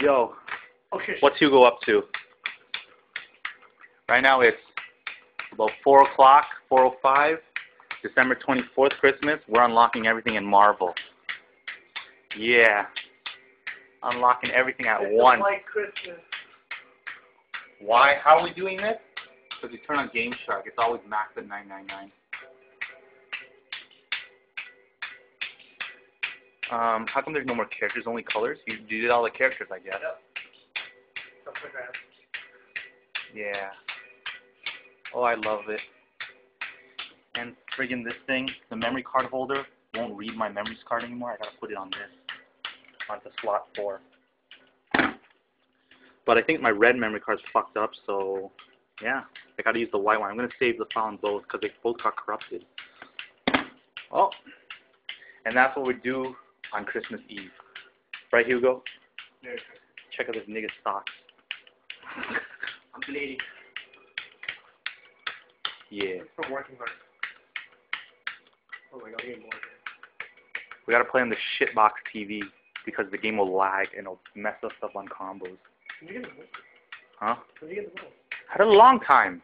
Yo, shit. what's Hugo up to? Right now it's about 4 o'clock, 4.05, December 24th, Christmas. We're unlocking everything in Marvel. Yeah. Unlocking everything at It's once. Like Christmas. Why? How are we doing this? Because you turn on Game Shark. It's always maxed at 999. Um, how come there's no more characters, only colors? You, you did all the characters, I guess. Yep. Yeah. Oh, I love it. And friggin' this thing, the memory card holder won't read my memory card anymore. I gotta put it on this, onto slot four. But I think my red memory card's fucked up, so yeah, I gotta use the white one. I'm gonna save the file on both because they both got corrupted. Oh, and that's what we do on Christmas Eve, right, Hugo? Good. Check out this nigga's socks. I'm bleeding. Yeah. From working hard. Oh my god, I'm bored. We gotta play on the shitbox TV because the game will lag and it'll mess us up on combos. When you get the ball? Huh? When did you get the ball? Had a long time.